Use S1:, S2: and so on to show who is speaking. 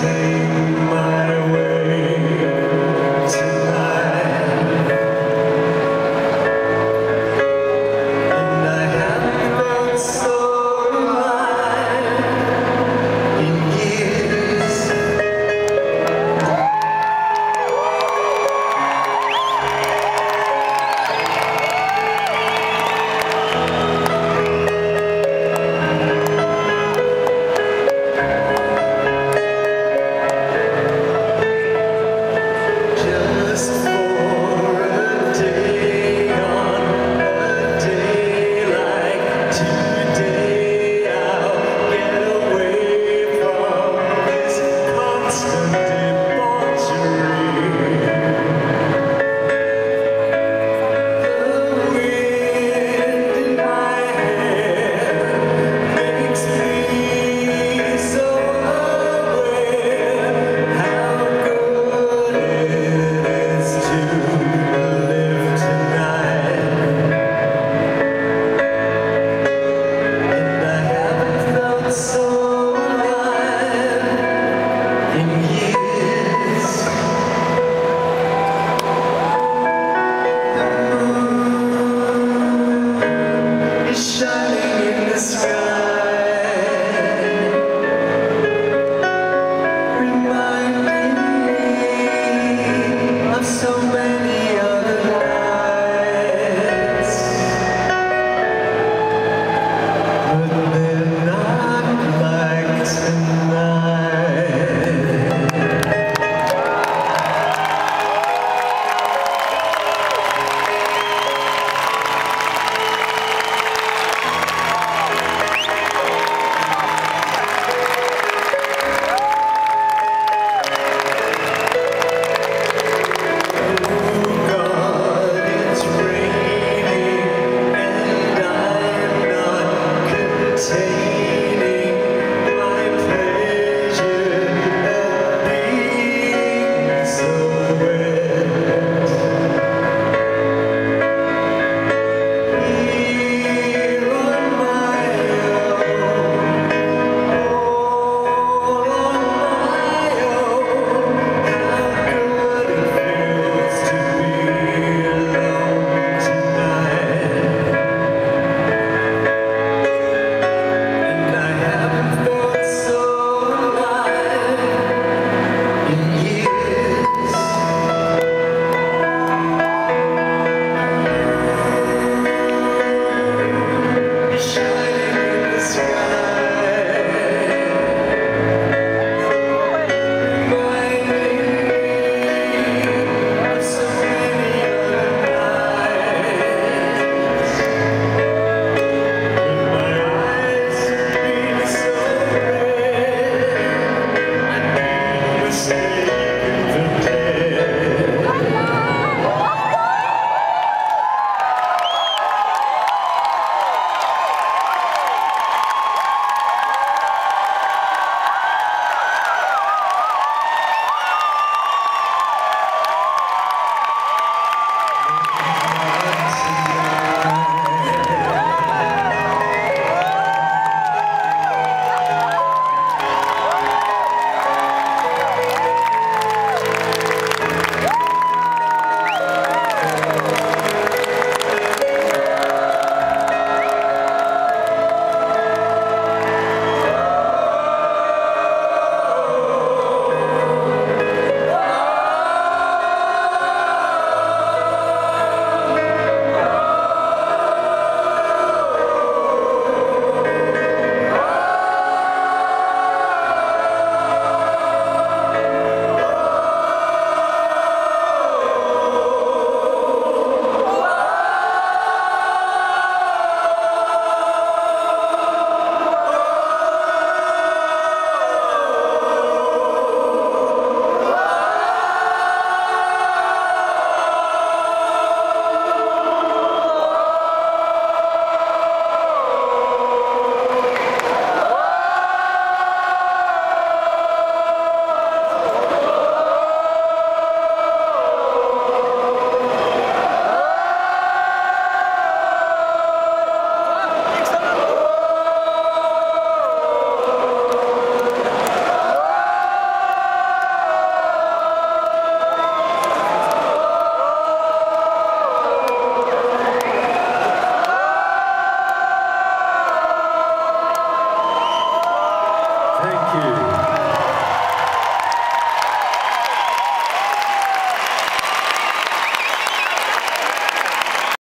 S1: say.